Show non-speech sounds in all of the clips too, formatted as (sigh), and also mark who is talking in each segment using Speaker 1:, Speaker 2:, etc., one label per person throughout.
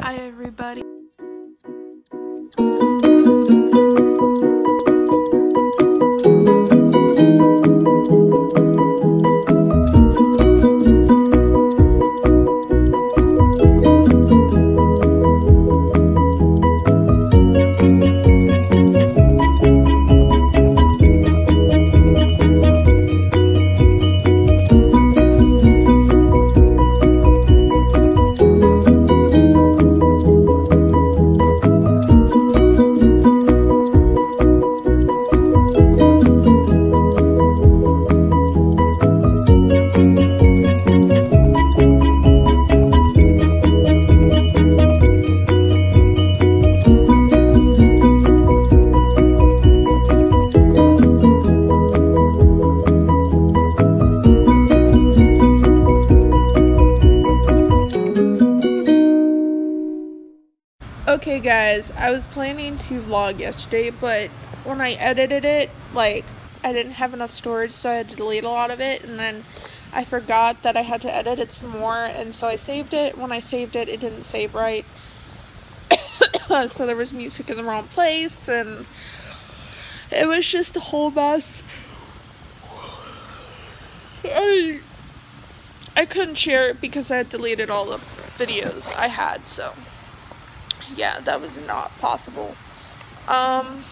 Speaker 1: Hi, everybody. Guys, I was planning to vlog yesterday, but when I edited it, like, I didn't have enough storage, so I had to delete a lot of it, and then I forgot that I had to edit it some more, and so I saved it. When I saved it, it didn't save right. (coughs) so there was music in the wrong place, and it was just a whole mess. I, I couldn't share it because I had deleted all the videos I had, so yeah, that was not possible. Um,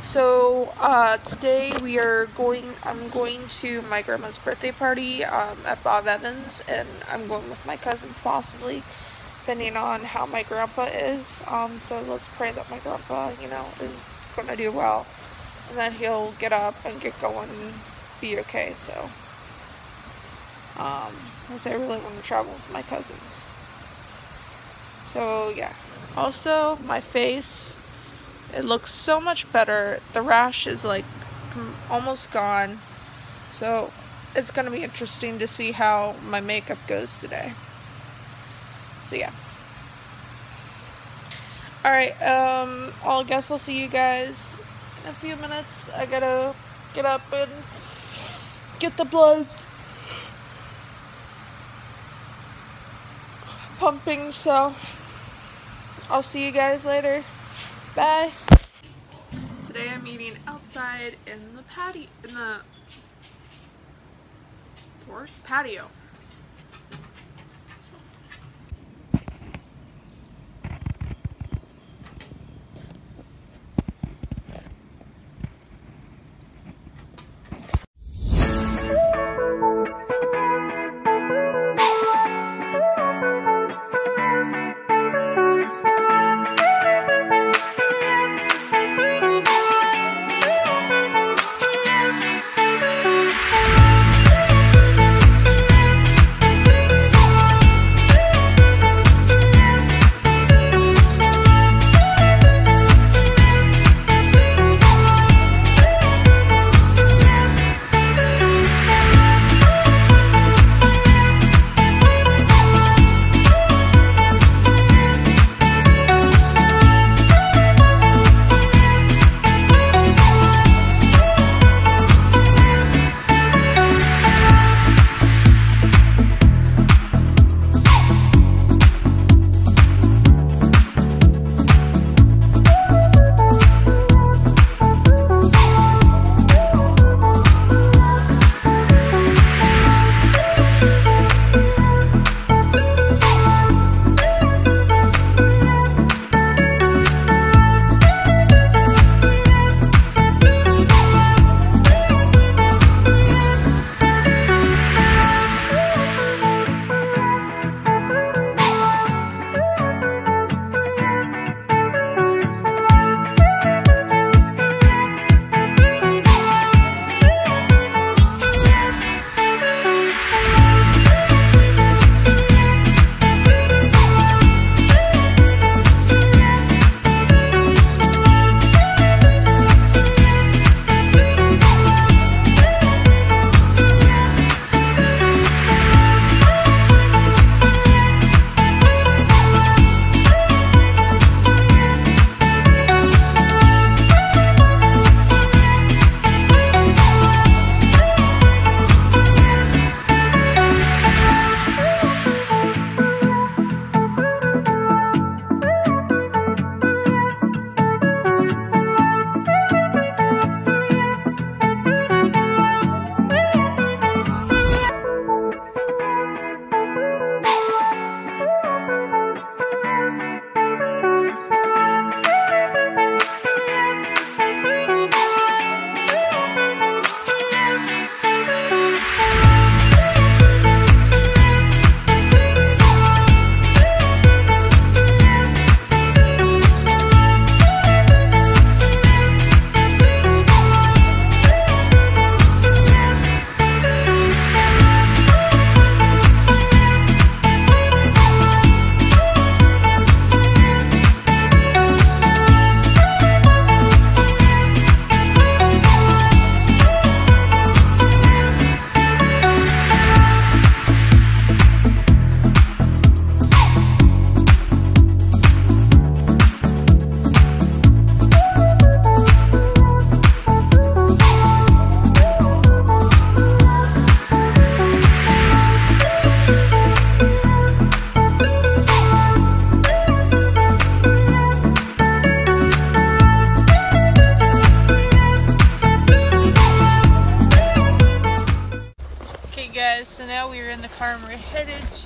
Speaker 1: so uh, today we are going. I'm going to my grandma's birthday party um, at Bob Evans, and I'm going with my cousins possibly, depending on how my grandpa is. Um, so let's pray that my grandpa, you know, is going to do well, and that he'll get up and get going and be okay. So, um, because I really want to travel with my cousins. So yeah. Also, my face, it looks so much better. The rash is like almost gone. So it's gonna be interesting to see how my makeup goes today. So yeah. Alright, um, I guess I'll see you guys in a few minutes. I gotta get up and get the blood pumping, so I'll see you guys later. Bye. Today I'm eating outside in the patio, in the porch patio.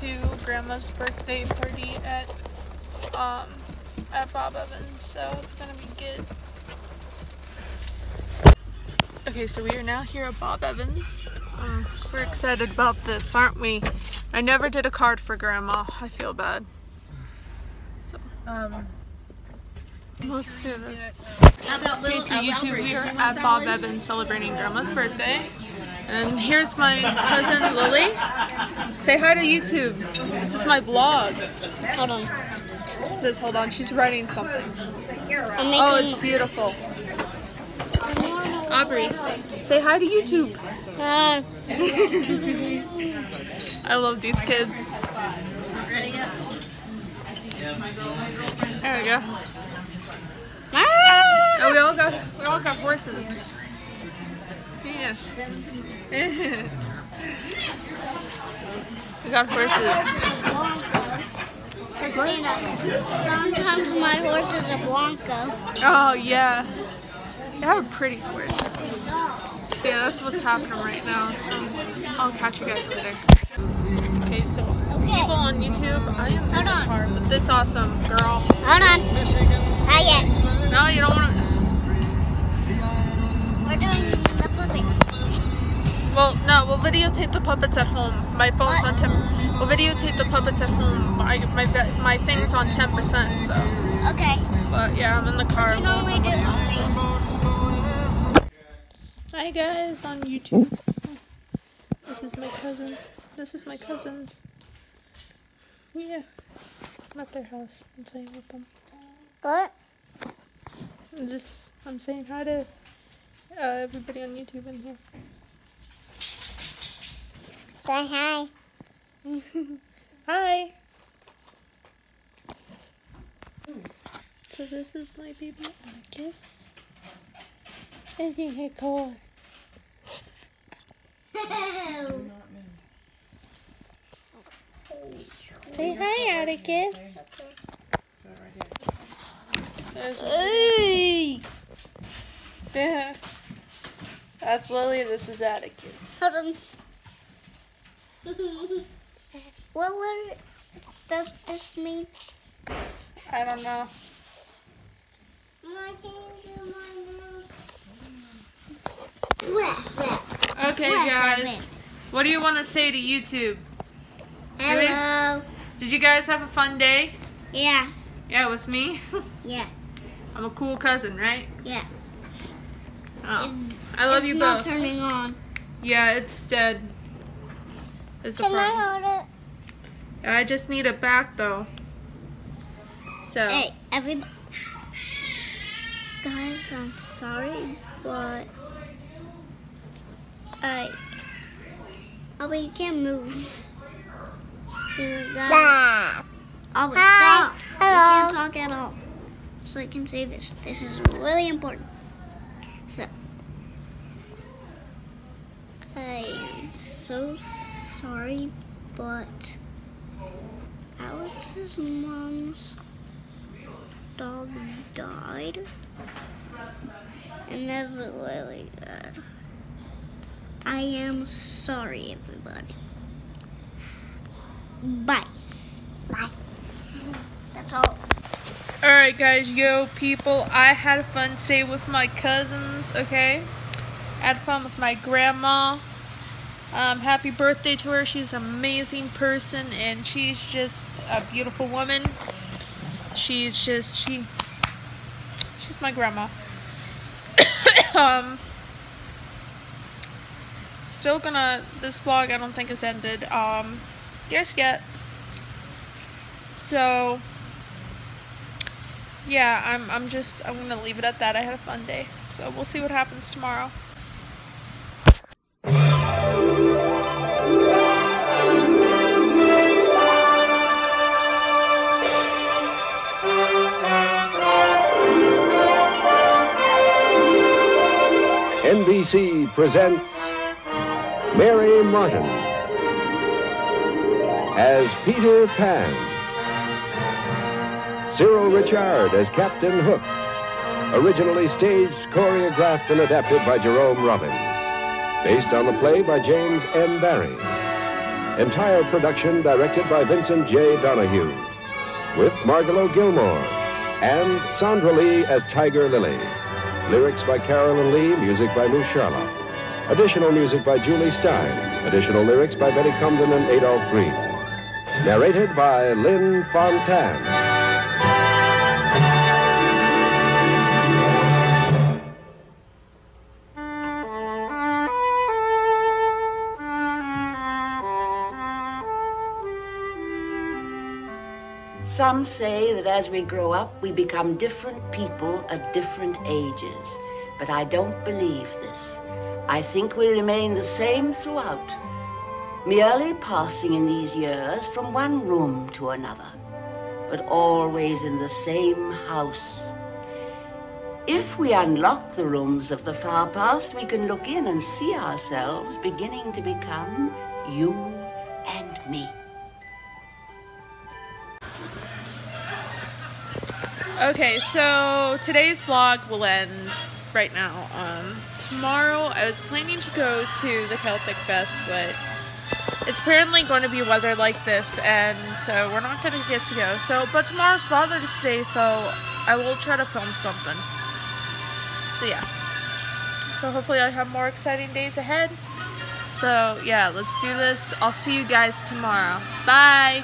Speaker 1: To Grandma's birthday party at um at Bob Evans, so it's gonna be good. Okay, so we are now here at Bob Evans. Um, we're excited about this, aren't we? I never did a card for Grandma. I feel bad. So, um, let's do this. Okay, so YouTube, we are at Bob Evans celebrating Grandma's birthday. And here's my cousin Lily. Say hi to YouTube. This is my vlog. Hold on. She says, hold on. She's writing something. Oh, it's beautiful. Aubrey, say hi to YouTube.
Speaker 2: Hi. (laughs)
Speaker 1: I love these kids. There we go. Oh, we all got we all got horses. Yeah. (laughs) we got horses.
Speaker 2: Christina, sometimes my horse is a Blanco.
Speaker 1: Oh yeah. You have a pretty horse. So yeah, that's what's happening right now. So I'll catch you guys later. Okay, so people on YouTube, I am in
Speaker 2: Hold
Speaker 1: the
Speaker 2: on.
Speaker 1: car with this awesome girl.
Speaker 2: Hold on. Not yet.
Speaker 1: No, you don't want to.
Speaker 2: The.
Speaker 1: Well, no, we'll videotape the puppets at home. My phone's on 10. We'll videotape the puppets at home. My my my thing's on 10%. So,
Speaker 2: Okay.
Speaker 1: but yeah, I'm in the car.
Speaker 2: We normally
Speaker 1: Hi guys on YouTube. This is my cousin. This is my cousins. Yeah, I'm at their house. I'm playing with them.
Speaker 2: What?
Speaker 1: I'm just I'm saying hi to uh, everybody on YouTube in here.
Speaker 2: Say hi. (laughs)
Speaker 1: Hi. So this is my baby Atticus. Isn't he cool? Say hi, Atticus. There's
Speaker 2: hey. (laughs)
Speaker 1: yeah. That's Lily. This is Atticus.
Speaker 2: Um, Hold (laughs) on. what letter does this mean?
Speaker 1: I don't know.
Speaker 2: I can't do my mouth.
Speaker 1: Okay, guys. What do you want to say to YouTube?
Speaker 2: Hello.
Speaker 1: Did you guys have a fun day?
Speaker 2: Yeah.
Speaker 1: Yeah, with me. (laughs)
Speaker 2: Yeah.
Speaker 1: I'm a cool cousin, right?
Speaker 2: Yeah.
Speaker 1: Oh,
Speaker 2: It's,
Speaker 1: I love
Speaker 2: it's
Speaker 1: you
Speaker 2: not
Speaker 1: both.
Speaker 2: turning on.
Speaker 1: Yeah, it's dead. Is the
Speaker 2: Can
Speaker 1: problem.
Speaker 2: I hold it?
Speaker 1: I just need it back though. So
Speaker 2: Hey, everybody. Guys, I'm sorry, but I. Oh, but you can't move. (laughs) You gotta- Oh, but stop. You can't talk at all. So I can say this. This is really important. So. I am so sorry, but Alex's mom's dog died. And that's really good. I am sorry, everybody. Bye. Bye. That's all.
Speaker 1: Alright guys, yo people, I had fun day with my cousins, okay? I had fun with my grandma. Um, happy birthday to her. She's an amazing person and she's just a beautiful woman. She's just she she's my grandma. (coughs) um still gonna this vlog I don't think has ended. Um just yet. So yeah, I'm I'm just I'm gonna leave it at that. I had a fun day. So we'll see what happens tomorrow.
Speaker 3: NBC presents Mary Martin as Peter Pan, Cyril Ritchard as Captain Hook, originally staged, choreographed, and adapted by Jerome Robbins, based on the play by James M. Barrie. Entire production directed by Vincent J. Donehue. With Margalo Gillmore and Sondra Lee as Tiger Lily. Lyrics by Carolyn Leigh, music by Moose Charlap. Additional music by Jule Styne. Additional lyrics by Betty Comden and Adolph Green. Narrated by Lynn Fontanne.
Speaker 4: Some say that as we grow up, we become different people at different ages. But I don't believe this. I think we remain the same throughout, merely passing in these years from one room to another, but always in the same house. If we unlock the rooms of the far past, we can look in and see ourselves beginning to become you and me.
Speaker 1: Okay, so today's vlog will end right now. Um, tomorrow I was planning to go to the Celtic Fest, but it's apparently going to be weather like this, and so we're not going to get to go. So, but tomorrow's Father's Day, so I will try to film something. So yeah. So hopefully I have more exciting days ahead. So yeah, let's do this. I'll see you guys tomorrow. Bye!